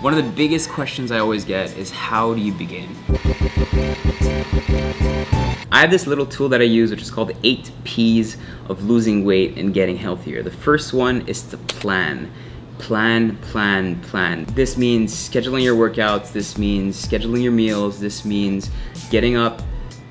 One of the biggest questions I always get is how do you begin? I have this little tool that I use which is called the 8 P's of losing weight and getting healthier. The first one is to plan. Plan, plan, plan. This means scheduling your workouts, this means scheduling your meals, this means getting up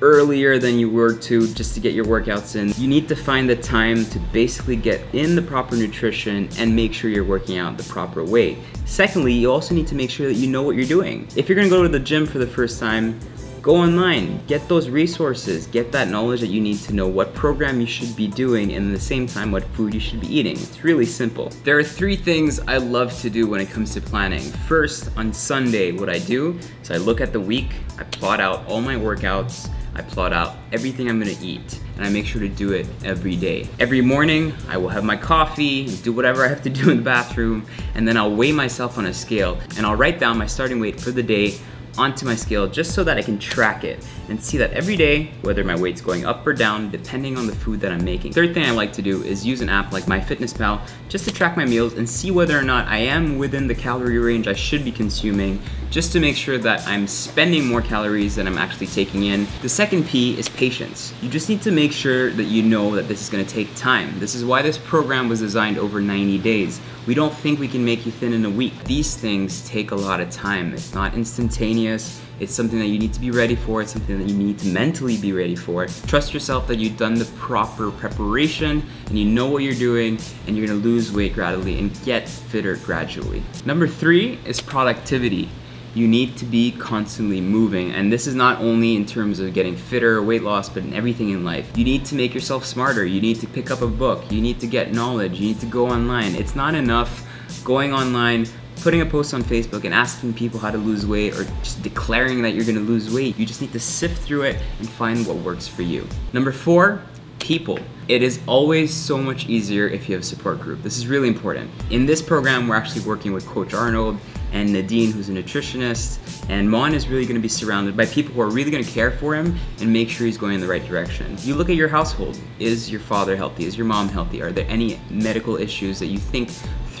earlier than you were to just to get your workouts in. You need to find the time to basically get in the proper nutrition and make sure you're working out the proper way. Secondly, you also need to make sure that you know what you're doing. If you're gonna go to the gym for the first time, Go online, get those resources, get that knowledge that you need to know what program you should be doing and at the same time what food you should be eating. It's really simple. There are three things I love to do when it comes to planning. First, on Sunday, what I do is I look at the week, I plot out all my workouts, I plot out everything I'm gonna eat and I make sure to do it every day. Every morning, I will have my coffee, do whatever I have to do in the bathroom, and then I'll weigh myself on a scale and I'll write down my starting weight for the day onto my scale just so that I can track it and see that every day, whether my weight's going up or down, depending on the food that I'm making. Third thing I like to do is use an app like MyFitnessPal just to track my meals and see whether or not I am within the calorie range I should be consuming just to make sure that I'm spending more calories than I'm actually taking in. The second P is patience. You just need to make sure that you know that this is gonna take time. This is why this program was designed over 90 days. We don't think we can make you thin in a week. These things take a lot of time. It's not instantaneous. It's something that you need to be ready for. It's something that you need to mentally be ready for. Trust yourself that you've done the proper preparation and you know what you're doing and you're gonna lose weight gradually and get fitter gradually. Number three is productivity you need to be constantly moving. And this is not only in terms of getting fitter weight loss, but in everything in life. You need to make yourself smarter. You need to pick up a book. You need to get knowledge. You need to go online. It's not enough going online, putting a post on Facebook and asking people how to lose weight or just declaring that you're gonna lose weight. You just need to sift through it and find what works for you. Number four, people. It is always so much easier if you have a support group. This is really important. In this program, we're actually working with Coach Arnold and Nadine, who's a nutritionist, and Mon is really gonna be surrounded by people who are really gonna care for him and make sure he's going in the right direction. You look at your household. Is your father healthy? Is your mom healthy? Are there any medical issues that you think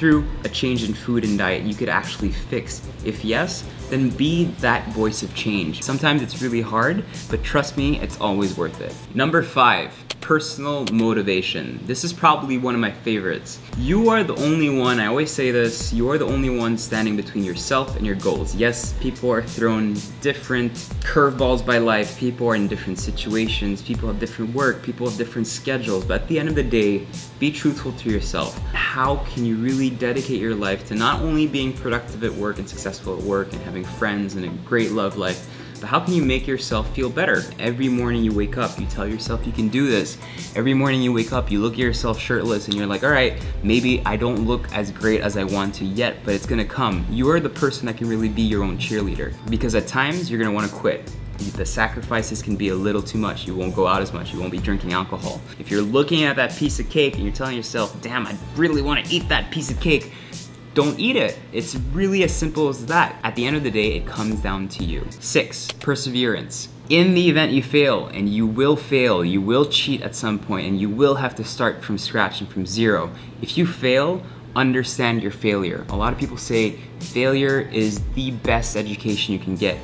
through a change in food and diet you could actually fix? If yes, then be that voice of change. Sometimes it's really hard, but trust me, it's always worth it. Number five, personal motivation. This is probably one of my favorites. You are the only one, I always say this, you are the only one standing between yourself and your goals. Yes, people are thrown different curveballs by life, people are in different situations, people have different work, people have different schedules, but at the end of the day, be truthful to yourself. How can you really dedicate your life to not only being productive at work and successful at work and having friends and a great love life, but how can you make yourself feel better? Every morning you wake up, you tell yourself you can do this. Every morning you wake up, you look at yourself shirtless and you're like, all right, maybe I don't look as great as I want to yet, but it's gonna come. You are the person that can really be your own cheerleader. Because at times you're gonna wanna quit the sacrifices can be a little too much. You won't go out as much. You won't be drinking alcohol. If you're looking at that piece of cake and you're telling yourself, damn, I really want to eat that piece of cake, don't eat it. It's really as simple as that. At the end of the day, it comes down to you. Six, perseverance. In the event you fail, and you will fail, you will cheat at some point, and you will have to start from scratch and from zero. If you fail, understand your failure. A lot of people say failure is the best education you can get.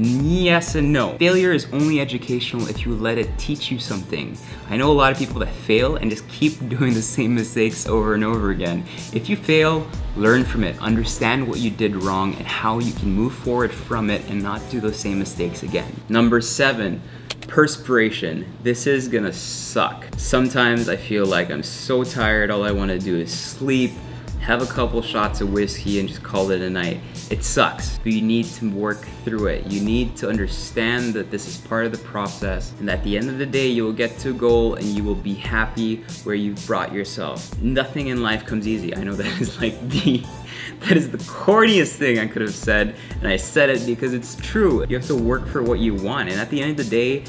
Yes and no. Failure is only educational if you let it teach you something. I know a lot of people that fail and just keep doing the same mistakes over and over again. If you fail, learn from it, understand what you did wrong and how you can move forward from it and not do those same mistakes again. Number seven, perspiration. This is gonna suck. Sometimes I feel like I'm so tired, all I wanna do is sleep, have a couple shots of whiskey and just call it a night. It sucks, but you need to work through it. You need to understand that this is part of the process and at the end of the day, you will get to a goal and you will be happy where you've brought yourself. Nothing in life comes easy. I know that is like the that is the corniest thing I could have said, and I said it because it's true. You have to work for what you want, and at the end of the day,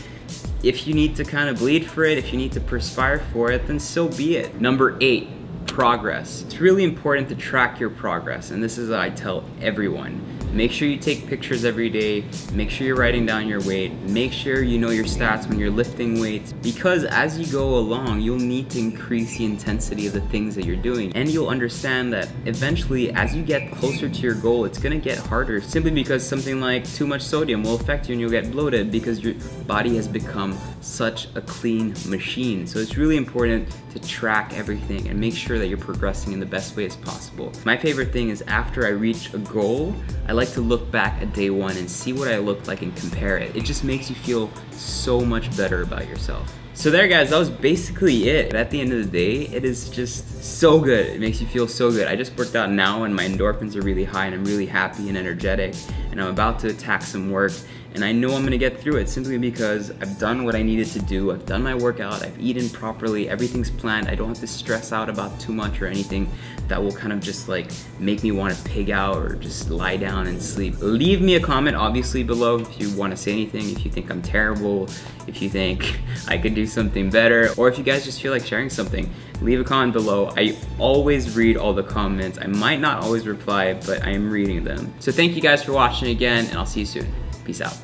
if you need to kind of bleed for it, if you need to perspire for it, then so be it. Number eight, progress. It's really important to track your progress, and this is what I tell everyone. Make sure you take pictures every day. Make sure you're writing down your weight. Make sure you know your stats when you're lifting weights because as you go along, you'll need to increase the intensity of the things that you're doing. And you'll understand that eventually as you get closer to your goal, it's gonna get harder simply because something like too much sodium will affect you and you'll get bloated because your body has become such a clean machine. So it's really important to track everything and make sure that you're progressing in the best way as possible. My favorite thing is after I reach a goal, I like to look back at day one and see what I looked like and compare it. It just makes you feel so much better about yourself. So there guys, that was basically it. At the end of the day, it is just so good. It makes you feel so good. I just worked out now and my endorphins are really high and I'm really happy and energetic and I'm about to attack some work and I know I'm gonna get through it simply because I've done what I needed to do. I've done my workout, I've eaten properly, everything's planned. I don't have to stress out about too much or anything that will kind of just like make me want to pig out or just lie down and sleep. Leave me a comment obviously below if you want to say anything, if you think I'm terrible, if you think I could do something better, or if you guys just feel like sharing something. Leave a comment below. I always read all the comments. I might not always reply, but I am reading them. So thank you guys for watching again, and I'll see you soon. Peace out.